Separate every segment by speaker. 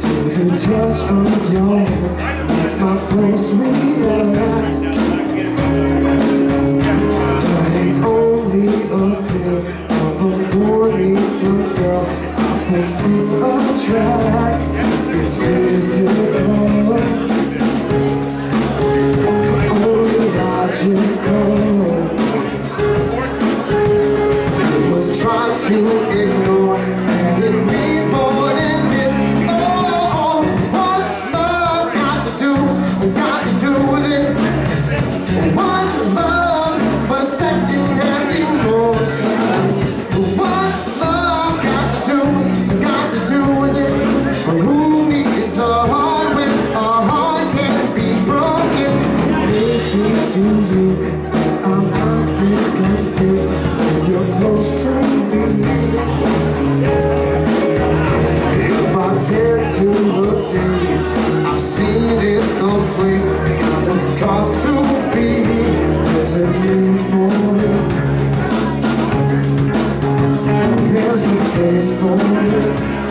Speaker 1: Through the touch of your hand That's my first realize But it's only a thrill Of a boy meets a Opposites attraction. It's physical. Only logical. Must try to ignore And it means more There's a place for it.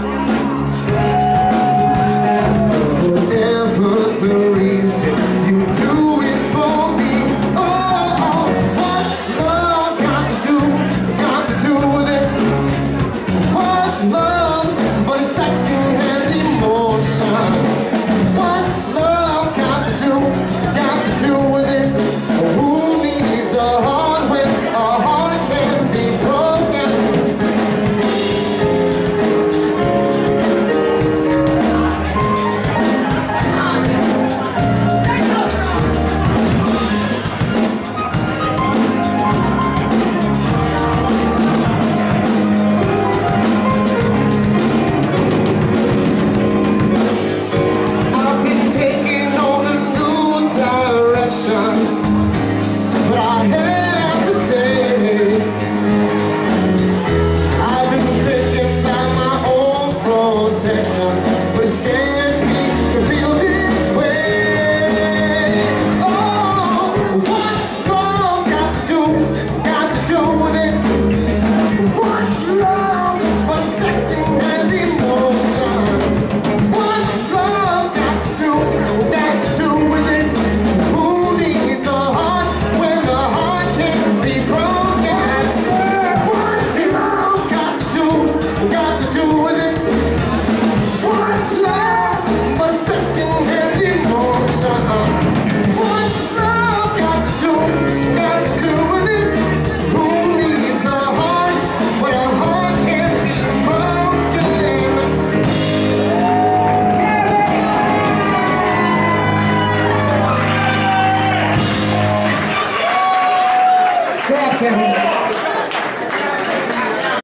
Speaker 1: emotion But I have to say I've been thinking about my own protection.